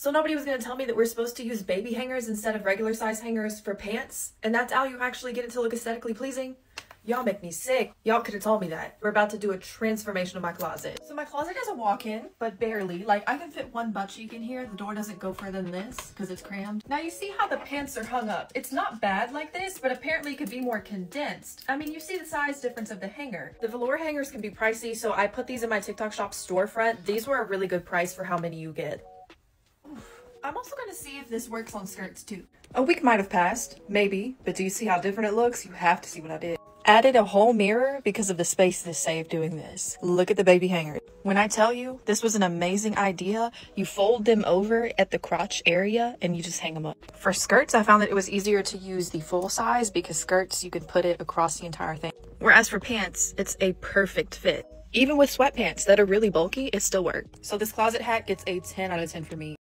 So nobody was gonna tell me that we're supposed to use baby hangers instead of regular size hangers for pants? And that's how you actually get it to look aesthetically pleasing? Y'all make me sick. Y'all could have told me that. We're about to do a transformation of my closet. So my closet has a walk-in, but barely. Like I can fit one butt cheek in here. The door doesn't go further than this because it's crammed. Now you see how the pants are hung up. It's not bad like this, but apparently it could be more condensed. I mean, you see the size difference of the hanger. The velour hangers can be pricey, so I put these in my TikTok shop storefront. These were a really good price for how many you get. I'm also gonna see if this works on skirts too. A week might have passed, maybe, but do you see how different it looks? You have to see what I did. Added a whole mirror because of the space this saved doing this. Look at the baby hanger. When I tell you this was an amazing idea, you fold them over at the crotch area and you just hang them up. For skirts, I found that it was easier to use the full size because skirts, you can put it across the entire thing. Whereas for pants, it's a perfect fit. Even with sweatpants that are really bulky, it still worked. So this closet hack gets a 10 out of 10 for me.